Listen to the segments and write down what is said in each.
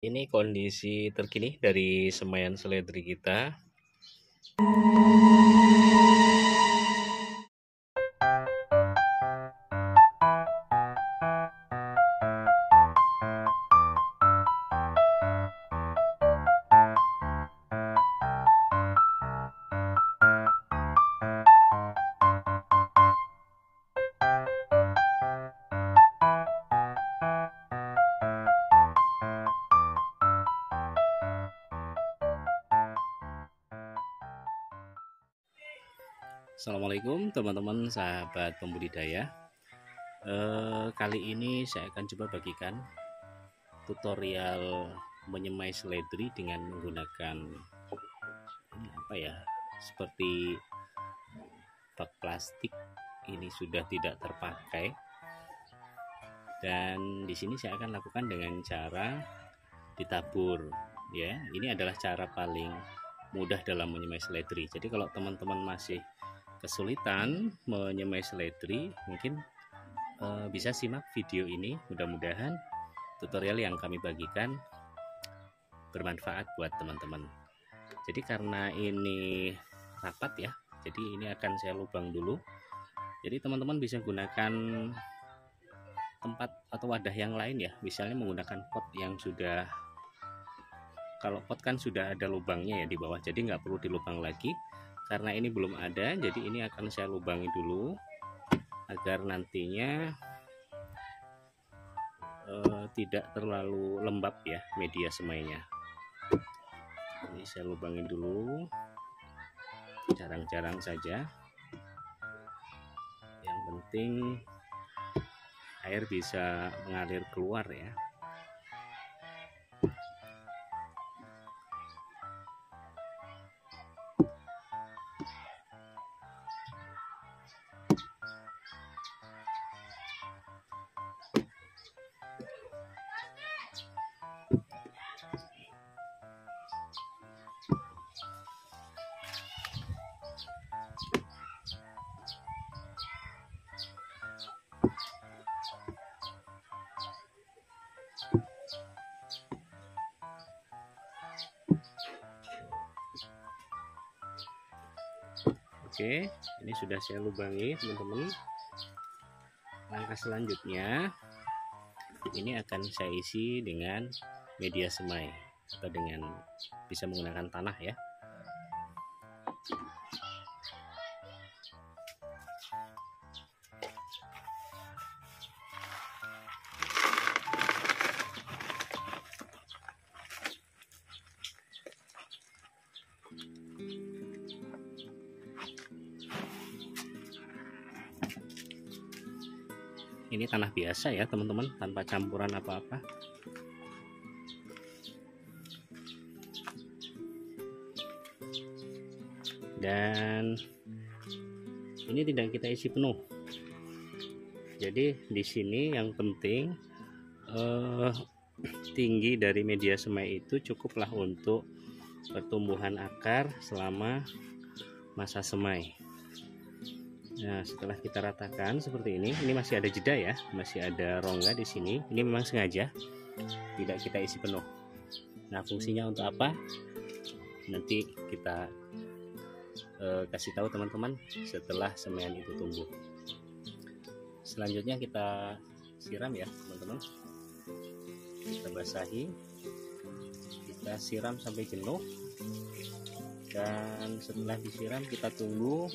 Ini kondisi terkini dari semaian seledri kita. Assalamualaikum teman-teman sahabat pembudidaya. Eh, Kali ini saya akan coba bagikan tutorial menyemai seledri dengan menggunakan apa ya seperti bak plastik. Ini sudah tidak terpakai. Dan di sini saya akan lakukan dengan cara ditabur ya. Ini adalah cara paling mudah dalam menyemai seledri. Jadi kalau teman-teman masih kesulitan menyemai seledri mungkin uh, bisa simak video ini. Mudah-mudahan tutorial yang kami bagikan bermanfaat buat teman-teman. Jadi karena ini rapat ya jadi ini akan saya lubang dulu. Jadi teman-teman bisa gunakan tempat atau wadah yang lain ya. Misalnya menggunakan pot yang sudah kalau pot kan sudah ada lubangnya ya di bawah jadi nggak perlu dilubang lagi karena ini belum ada jadi ini akan saya lubangi dulu agar nantinya uh, tidak terlalu lembab ya media semainya ini saya lubangin dulu jarang-jarang saja. Yang penting air bisa mengalir keluar ya Oke, ini sudah saya lubangi teman-teman. Langkah selanjutnya, ini akan saya isi dengan media semai atau dengan bisa menggunakan tanah ya. Ini tanah biasa ya teman-teman. Tanpa campuran apa-apa. Dan ini tidak kita isi penuh. Jadi di sini yang penting eh, tinggi dari media semai itu cukuplah untuk pertumbuhan akar selama masa semai Nah, setelah kita ratakan seperti ini, ini masih ada jeda ya, masih ada rongga di sini. Ini memang sengaja tidak kita isi penuh. Nah, fungsinya untuk apa? Nanti kita uh, kasih tahu teman-teman setelah semaian itu tumbuh. Selanjutnya kita siram ya, teman-teman. Kita basahi. Kita siram sampai jenuh. Dan setelah disiram kita tunggu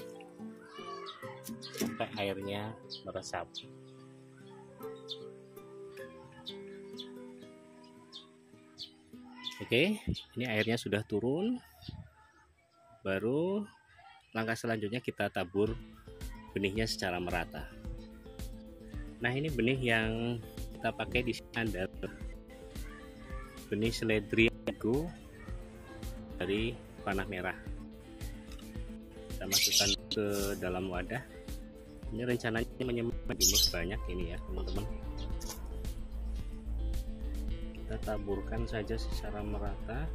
airnya meresap. Oke ini airnya sudah turun. Baru langkah selanjutnya kita tabur benihnya secara merata. Nah ini benih yang kita pakai di ada benih seledri dari panah merah. Kita masukkan ke dalam wadah ini rencananya menyemai jumlah banyak ini ya teman-teman. Kita taburkan saja secara merata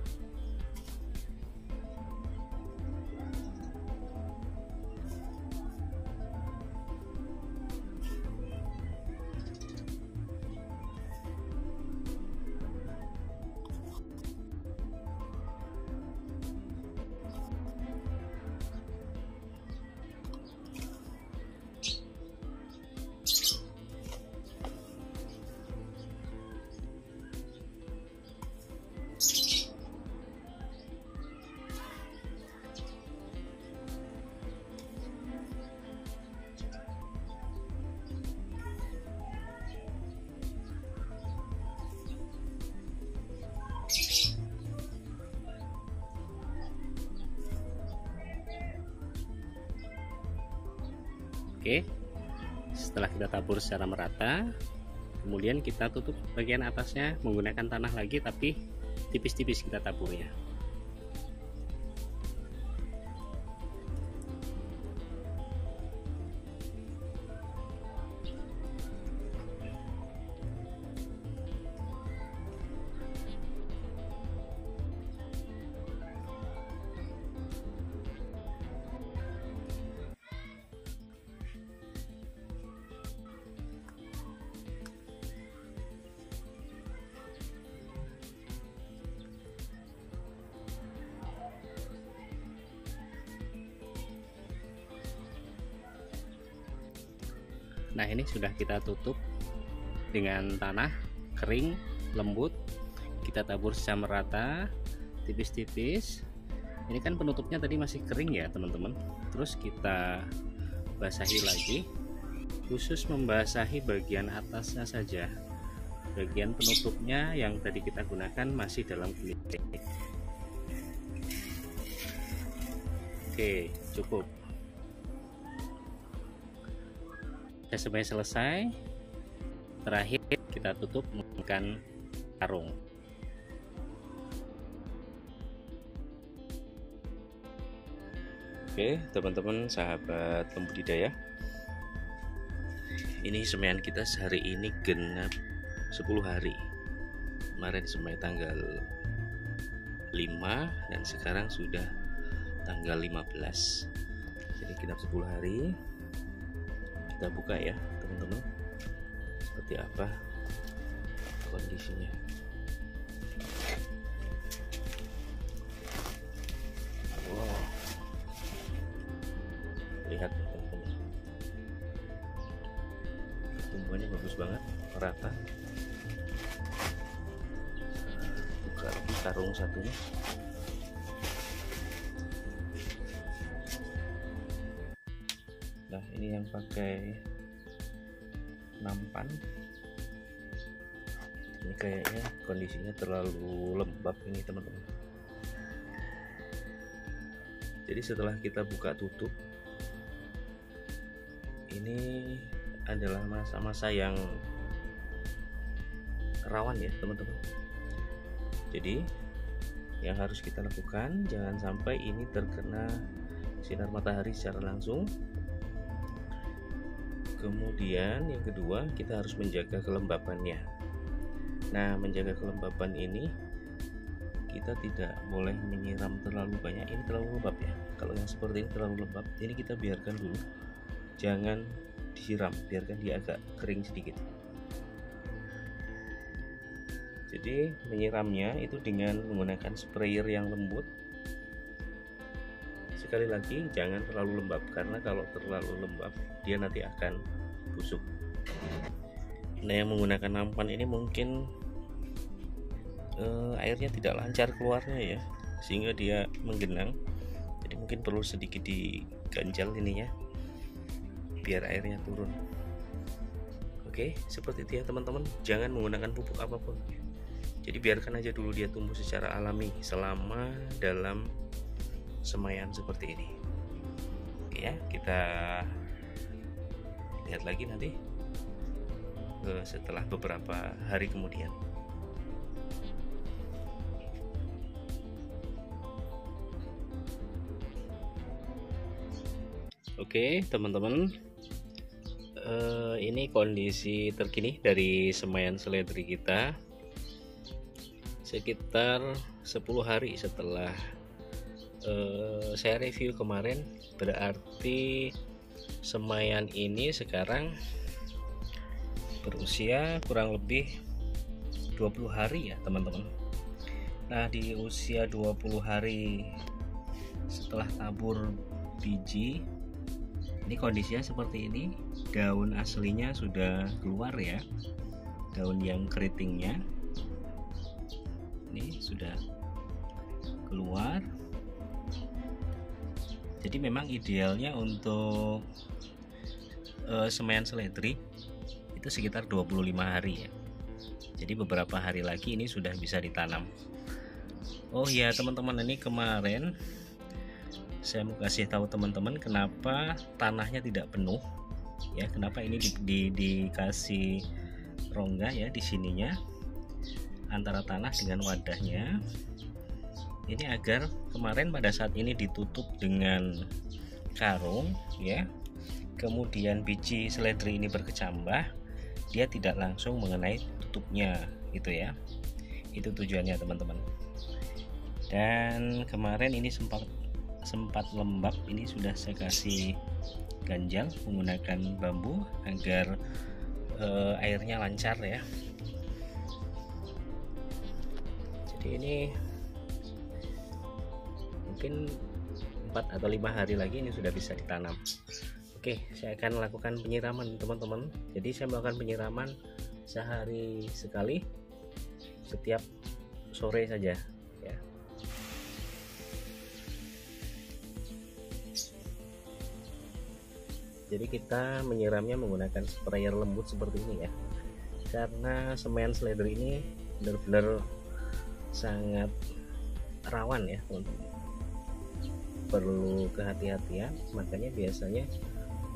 oke. Setelah kita tabur secara merata kemudian kita tutup bagian atasnya menggunakan tanah lagi tapi tipis-tipis kita taburnya nah ini sudah kita tutup dengan tanah kering lembut. Kita tabur secara merata tipis-tipis. Ini kan penutupnya tadi masih kering ya teman-teman. Terus kita basahi lagi. Khusus membasahi bagian atasnya saja. Bagian penutupnya yang tadi kita gunakan masih dalam kulit oke cukup sudah sampai selesai. Terakhir kita tutup menggunakan karung. Oke teman-teman sahabat lembu didaya ini semaian kita sehari ini genap 10 hari. Kemarin semai tanggal 5 dan sekarang sudah tanggal 15 jadi genap 10 hari kita buka ya teman-teman. Seperti apa kondisinya? Wow. Lihat teman-teman. Pertumbuhannya bagus banget rata. Buka lagi karung satunya yang pakai nampan. Ini kayaknya kondisinya terlalu lembab ini teman-teman. Jadi setelah kita buka tutup ini adalah masa-masa yang rawan ya teman-teman. Jadi yang harus kita lakukan jangan sampai ini terkena sinar matahari secara langsung kemudian yang kedua kita harus menjaga kelembapannya nah menjaga kelembapan ini kita tidak boleh menyiram terlalu banyak. Ini terlalu lembab ya. Kalau yang seperti ini terlalu lembab ini kita biarkan dulu. Jangan disiram biarkan dia agak kering sedikit. Jadi menyiramnya itu dengan menggunakan sprayer yang lembut sekali lagi jangan terlalu lembab karena kalau terlalu lembab dia nanti akan busuk. Nah yang menggunakan nampan ini mungkin eh, airnya tidak lancar keluarnya ya sehingga dia menggenang. Jadi mungkin perlu sedikit diganjal ininya biar airnya turun. Oke seperti itu ya teman-teman. Jangan menggunakan pupuk apa pun. Jadi biarkan aja dulu dia tumbuh secara alami selama dalam semaian seperti ini. Oke ya kita lihat lagi nanti eh, setelah beberapa hari kemudian. Oke teman-teman uh, ini kondisi terkini dari semaian seledri kita. Sekitar 10 hari setelah uh, saya review kemarin berarti semayan ini sekarang berusia kurang lebih 20 hari ya teman-teman. Nah di usia 20 hari setelah tabur biji ini kondisinya seperti ini. Daun aslinya sudah keluar ya. Daun yang keritingnya ini sudah keluar jadi memang idealnya untuk uh, semen seledri itu sekitar 25 hari ya. Jadi beberapa hari lagi ini sudah bisa ditanam. Oh ya teman-teman ini kemarin saya mau kasih tahu teman-teman kenapa tanahnya tidak penuh ya. Kenapa ini di, di, dikasih rongga ya di sininya antara tanah dengan wadahnya ini agar kemarin pada saat ini ditutup dengan karung ya. Kemudian biji seledri ini berkecambah dia tidak langsung mengenai tutupnya gitu ya. Itu tujuannya teman-teman. Dan kemarin ini sempat sempat lembab. Ini sudah saya kasih ganjal menggunakan bambu agar uh, airnya lancar ya. Jadi ini mungkin 4 atau lima hari lagi ini sudah bisa ditanam. Oke saya akan melakukan penyiraman teman-teman. Jadi saya melakukan penyiraman sehari sekali setiap sore saja ya. Jadi kita menyiramnya menggunakan sprayer lembut seperti ini ya. Karena semen slider ini benar-benar sangat rawan ya teman-teman perlu kehati-hatian makanya biasanya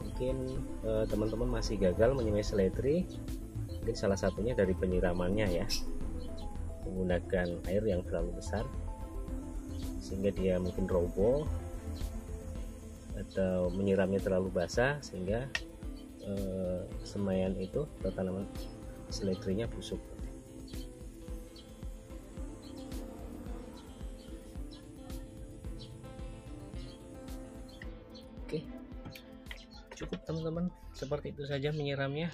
mungkin eh, teman-teman masih gagal menyemai seledri mungkin salah satunya dari penyiramannya ya menggunakan air yang terlalu besar sehingga dia mungkin roboh atau menyiramnya terlalu basah sehingga eh, semayan itu atau tanaman seledrinya busuk seperti itu saja menyiramnya